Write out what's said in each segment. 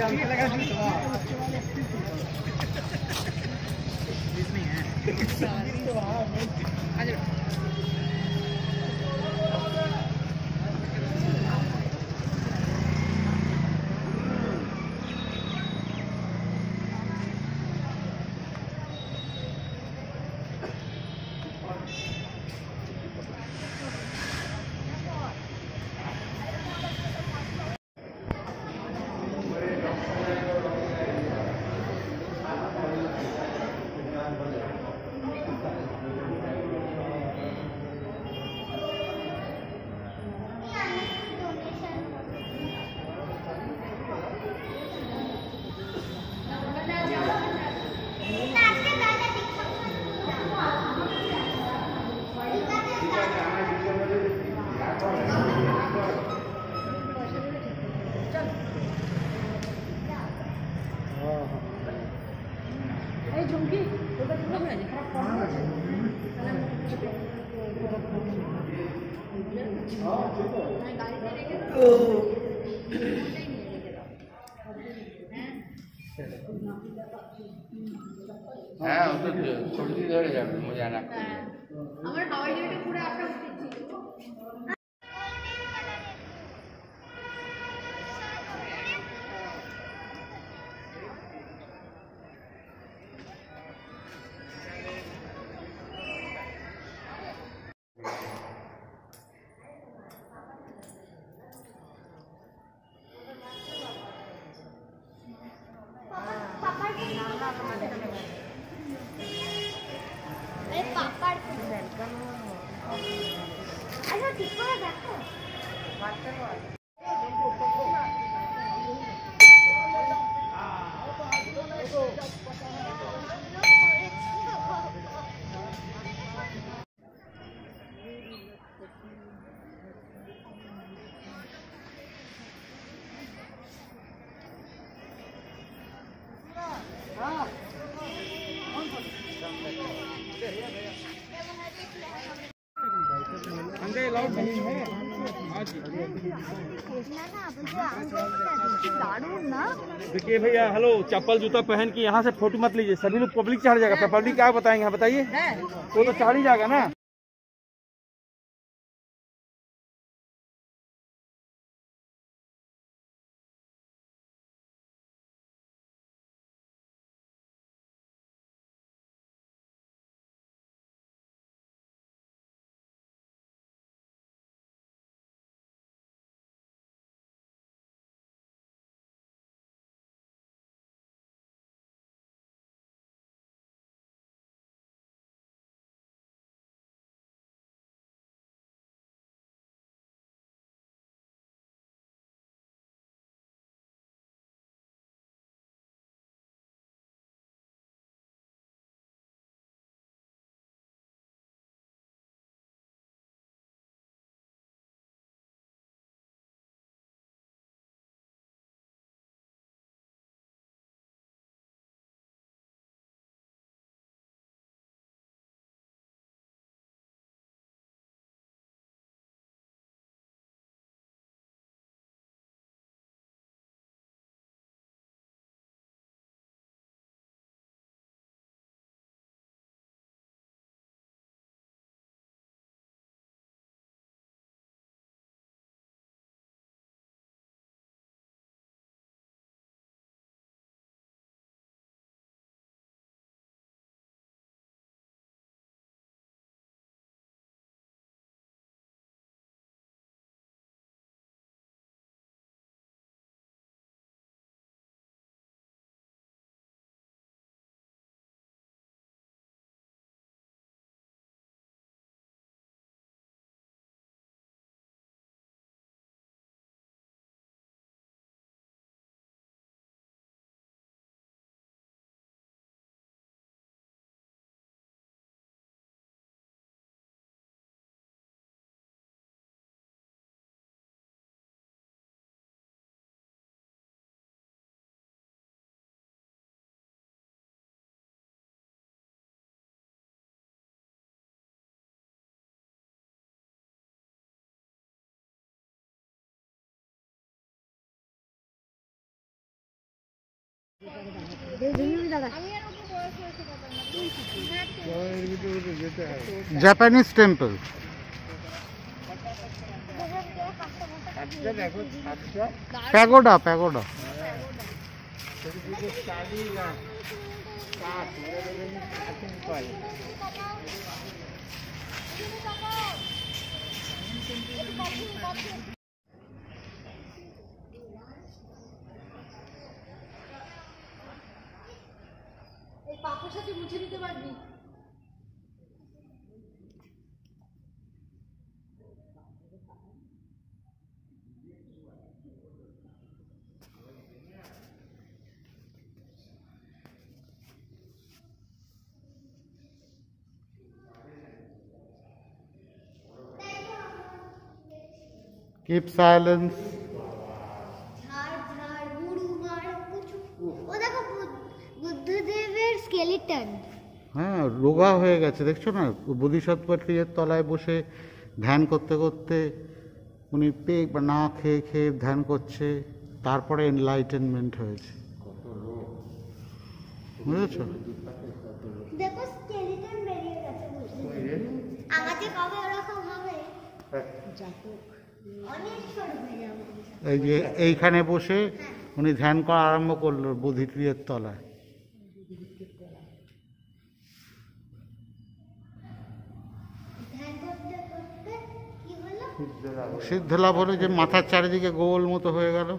नहीं है হ্যাঁ ও তো সর্দি ধরে যাবে মজা না আমার হাওয়াই জাহাজে ঘুরে আসা 안돼 라운드. देखिए भैया हेलो चप्पल जूता पहन के यहाँ से फ़ोटो मत लीजिए। सभी लोग पब्लिक चढ़ जाएगा। पब्लिक क्या बताएँगे हाँ। बताइए वो तो चढ़ ही जाएगा ना। জাপানিজ টেম্পল প্যাগোডা প্যাগোডা এই পাপের সাথে মুছে দিতে পারবি কিপ সাইলেন্স হ্যাঁ রোগা হয়ে গেছে দেখছ না? বোধিসত্ত্ব ট্রিয়ের তলায় বসে ধ্যান করতে করতে উনি পেক বা না খেয়ে খেয়ে ধ্যান করছে তারপরে এনলাইটেনমেন্ট হয়েছে। বুঝেছ? হয়ে এই যে এইখানে বসে উনি ধ্যান করা আরম্ভ করল বোধি ট্রিয়ের তলায় ধ্যান করতে করতে কি হলো সিদ্ধ লাভ হলো যে মাথার চারিদিকে গোল মতো হয়ে গেল।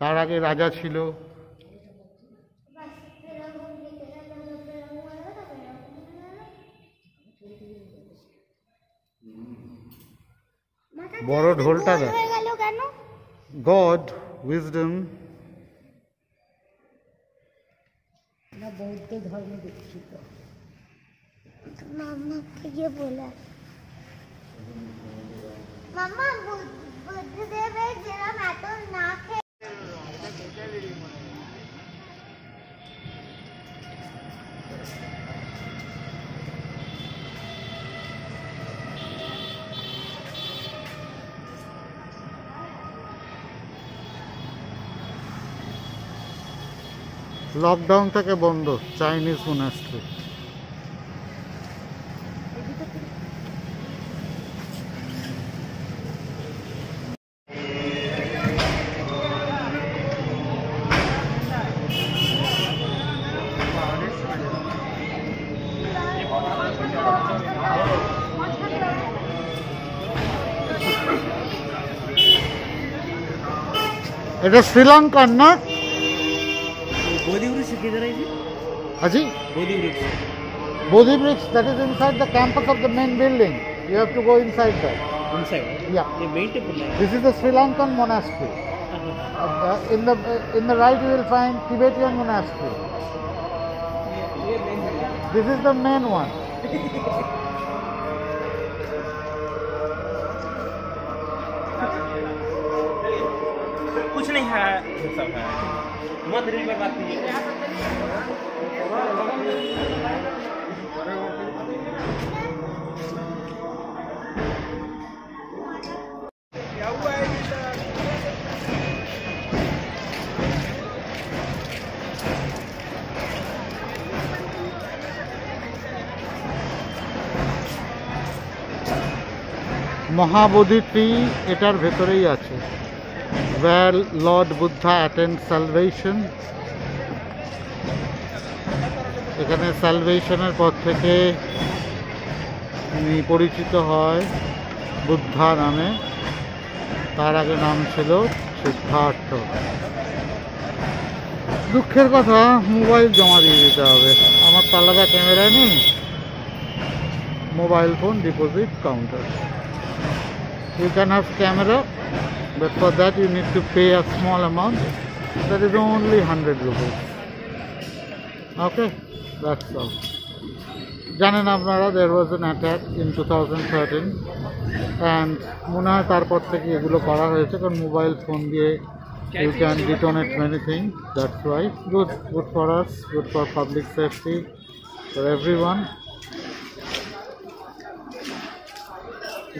তার আগে রাজা ছিল। বড় ঢোলটা গোল দেখ। হয়ে গেল কেন উইজডম গিয়ে বলে। বুদ্ধ- বুদ্ধদেবের যেরকম এত না খেয়ে লকডাউন থেকে বন্ধ চাইনিজ মোনাস্ট্রি এটা শ্রীলঙ্কার না Haji? Bodhi Bricks. Bodhi Bricks, that is inside the campus of the main building. You have to go inside that. Inside? Yeah. This is the Sri Lankan monastery. Uh, in the uh, in the right you will find Tibetan monastery. This is the main one. नहीं है ये सब है मत reel पर बात कीजिए Mahabodhi tree এটার ভেতরেই আছে Where Lord Buddha attends salvation. এখানে সালভেশনের পর থেকে পরিচিত হয় বুদ্ধা নামে। তার আগে নাম ছিল সিদ্ধার্থ। দুঃখের কথা, মোবাইল জমা দিয়ে দিতে হবে। আমার তো আলাদা ক্যামেরা নেই। Mobile phone deposit counter you can have camera but for that you need to pay a small amount that is only 100 rupees okay that's all জানেন আপনারা there was an attack in 2013 and মনে হয় তারপর থেকে you can detonate many things that's why good good for us good for public safety for everyone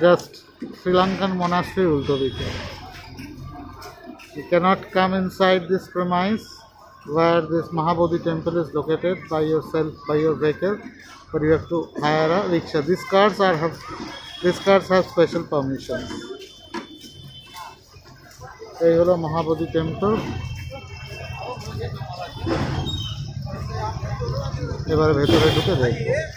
just Sri Lankan monastery উল্টো দিকে You cannot come inside this premise where this Mahabodhi temple is located by yourself, by your vehicle, but you have to hire a rickshaw. These cars are have, these cars have special permissions. এই হলো Mahabodhi temple এবারে ভেতরে ঢুকে দেখবো